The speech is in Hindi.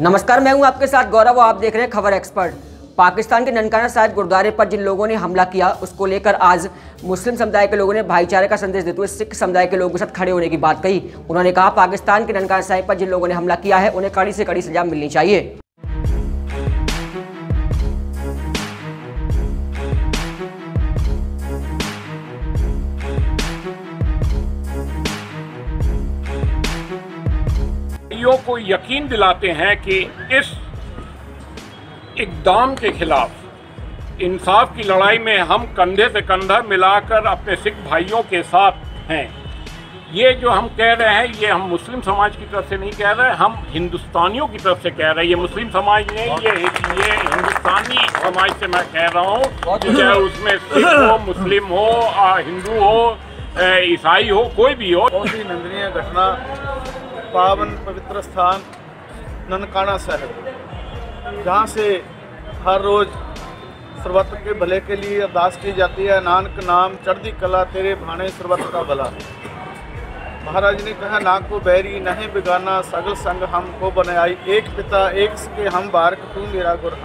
नमस्कार, मैं हूँ आपके साथ गौरव आप देख रहे हैं खबर एक्सपर्ट। पाकिस्तान के ननकाना साहिब गुरुद्वारे पर जिन लोगों ने हमला किया, उसको लेकर आज मुस्लिम समुदाय के लोगों ने भाईचारे का संदेश देते हुए सिख समुदाय के लोगों के साथ खड़े होने की बात कही। उन्होंने कहा, पाकिस्तान के ननकाना साहिब पर जिन लोगों ने हमला किया है, उन्हें कड़ी से कड़ी सजा मिलनी चाहिए। भाइयों को यकीन दिलाते हैं कि इस इकदाम के खिलाफ इंसाफ की लड़ाई में हम कंधे से कंधा मिलाकर अपने सिख भाइयों के साथ हैं। ये जो हम कह रहे हैं, ये हम मुस्लिम समाज की तरफ़ से नहीं कह रहे, हम हिंदुस्तानियों की तरफ़ से कह रहे हैं। ये मुस्लिम समाज नहीं, ये ये हिंदुस्तानी समाज से मैं कह रहा हूँ चाहे उसमें सिख हो, मुस्लिम हो हिंदू हो ईसाई हो, कोई भी हो। बहुत ही निंदनीय घटना पावन पवित्र स्थान ननकाना साहब, जहाँ से हर रोज़ सर्वत के भले के लिए अरदास की जाती है। नानक नाम, चढ़ती कला, तेरे भाने सर्वत का भला। महाराज ने कहा, ना को बैरी नहीं बिगाना, सगल संग हमको बनाई। एक पिता, एक के हम बारक, तू मेरा गुर